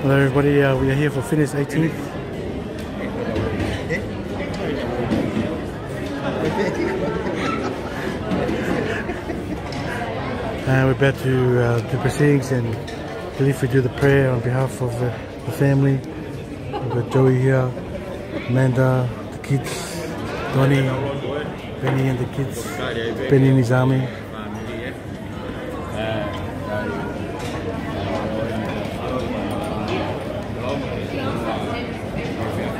Hello everybody, uh, we are here for Fitness 18th. And we're about to uh, do proceedings and I believe we do the prayer on behalf of uh, the family. We've got Joey here, Amanda, the kids, Donnie, Benny and the kids, Benny and his army.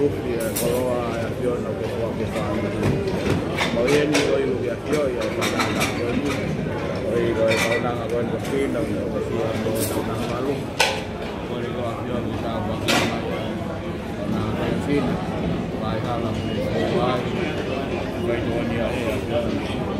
ya koloa ya fiona kwa kwa kifani moyeni ko yu ya fio ya bana na ko ni ko i ko ko na ko ko fin na ko si ya ko na na malu ko ni ko fio ni ta ko na na ko fin ba ka la ko wa ko ko ni ya ya maru ni ya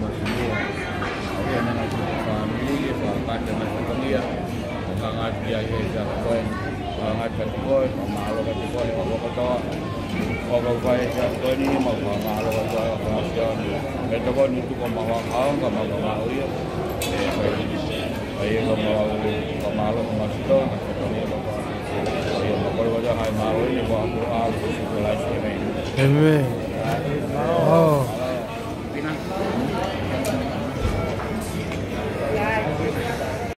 ngat dia ye ja ko ngat ka ko ma lo ka ko ni ko to ko ko ko ye ja ko ni ma ma ma lo ka to ka ja ni to ko ni tu ko ma wa ka ka ma ma ma ye e ko ni ni se ai lo ma wa ko ma lo ma to ka to ni lo ko ai lo ko ja hai ma lo ni ko ko a ko ko la se me amen oh